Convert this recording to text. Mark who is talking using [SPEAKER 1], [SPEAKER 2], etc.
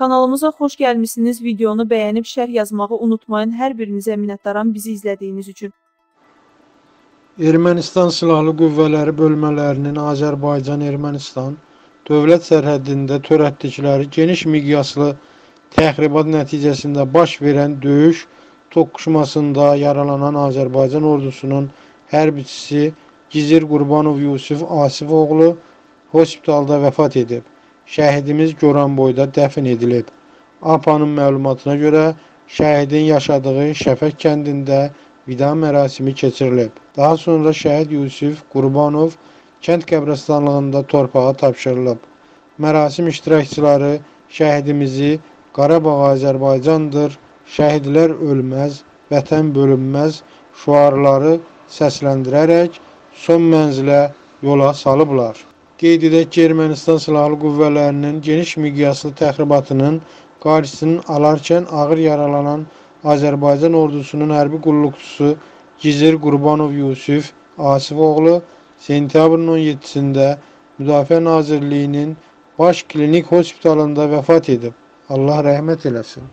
[SPEAKER 1] Kanalımıza xoş gəlmisiniz. Videonu bəyənib şərh yazmağı unutmayın. Hər birinizə minnətdaram bizi izlədiyiniz üçün.
[SPEAKER 2] Ermənistan Silahlı Qüvvələri bölmələrinin Azərbaycan-Ermənistan dövlət sərhədində törətdikləri geniş miqyaslı təxribat nəticəsində baş verən döyüş toqquşmasında yaralanan Azərbaycan ordusunun hərbiçisi Gizir Qurbanov Yusif Asifoğlu hospitalda vəfat edib. Şəhidimiz Goranboyda dəfn edilib. APA'nın məlumatına görə şəhidin yaşadığı Şəfək kəndində vida mərasimi keçirilib. Daha sonra şəhid Yusif Qurbanov kənd qəbirstanlığında torpağa tapşırılıb. Mərasim iştirakçıları şəhidimizi Qarabağ Azərbaycandır, şəhidlər ölməz, vətən bölünməz şüarları səsləndirərək son mənzilə yola salıblar. Qeyd edək ki, Ermənistan Silahlı Qüvvələrinin geniş miqyaslı təxribatının qarşısını alarkən ağır yaralanan Azərbaycan ordusunun hərbi qulluqçusu Gizir Qurbanov Yusif Asifoğlu sentyabrın 17-sində Müdafiə Nazirliyinin Baş Klinik Hospitalında vəfat edib. Allah rəhmət eləsin.